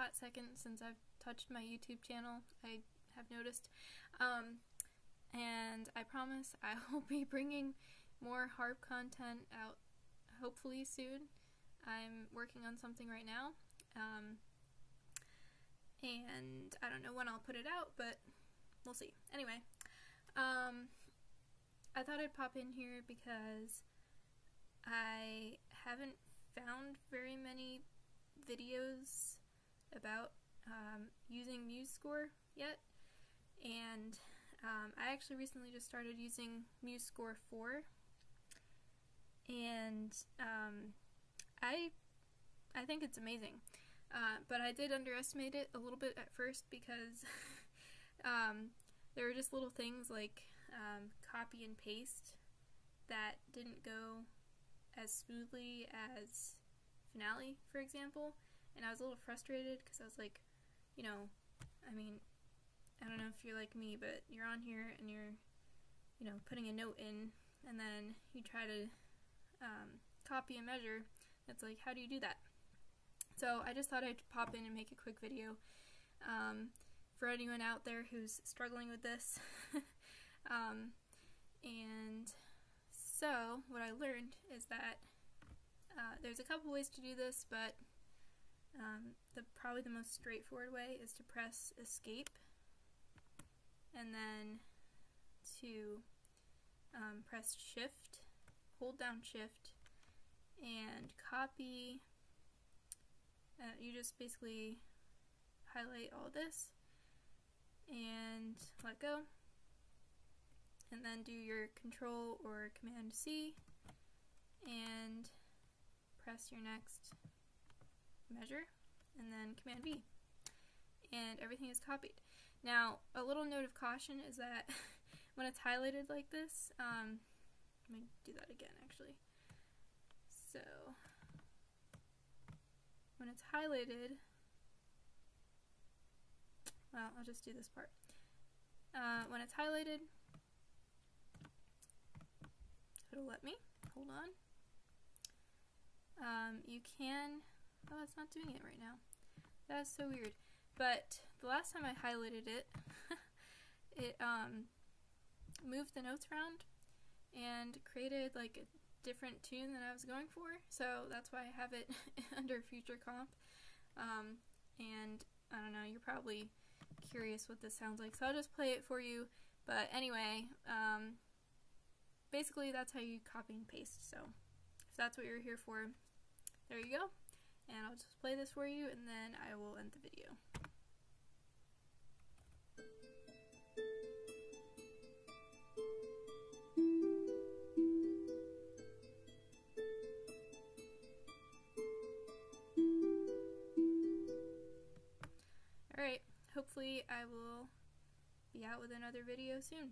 hot second since I've touched my YouTube channel. I have noticed. Um, and I promise I will be bringing more harp content out hopefully soon. I'm working on something right now. Um, and I don't know when I'll put it out, but we'll see. Anyway, um, I thought I'd pop in here because I haven't found very many videos about um, using MuseScore yet, and um, I actually recently just started using MuseScore 4, and um, I I think it's amazing. Uh, but I did underestimate it a little bit at first because um, there were just little things like um, copy and paste that didn't go as smoothly as Finale, for example. And I was a little frustrated because I was like, you know, I mean, I don't know if you're like me, but you're on here and you're, you know, putting a note in, and then you try to um, copy a measure. It's like, how do you do that? So I just thought I'd pop in and make a quick video um, for anyone out there who's struggling with this. um, and so what I learned is that uh, there's a couple ways to do this, but um, the probably the most straightforward way is to press escape and then to um, press shift, hold down shift, and copy. Uh, you just basically highlight all this and let go and then do your control or command C and press your next measure and then command V and everything is copied. Now a little note of caution is that when it's highlighted like this, um, let me do that again actually. So when it's highlighted, well, I'll just do this part. Uh, when it's highlighted, it'll let me. Hold on. Um, you can, oh, it's not doing it right now. That's so weird. But the last time I highlighted it, it um, moved the notes around and created like a different tune than I was going for, so that's why I have it under future comp. Um, and I don't know, you're probably curious what this sounds like, so I'll just play it for you. But anyway, um, basically that's how you copy and paste. So if that's what you're here for, there you go. And I'll just play this for you, and then I will end the video. Alright, hopefully I will be out with another video soon.